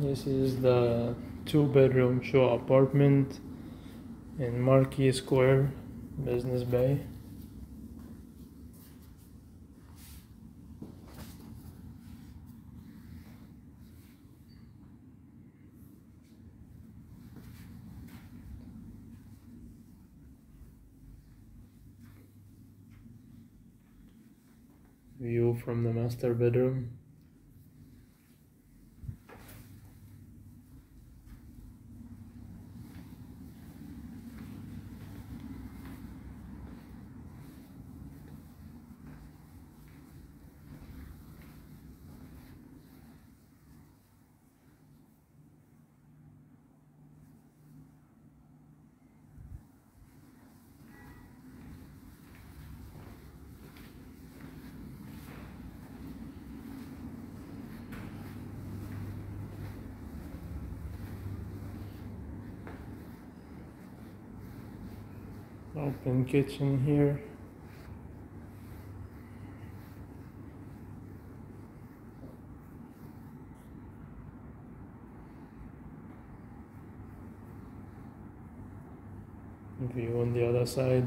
This is the two bedroom show apartment in Marquise Square, Business Bay. View from the master bedroom. Open kitchen here. View on the other side.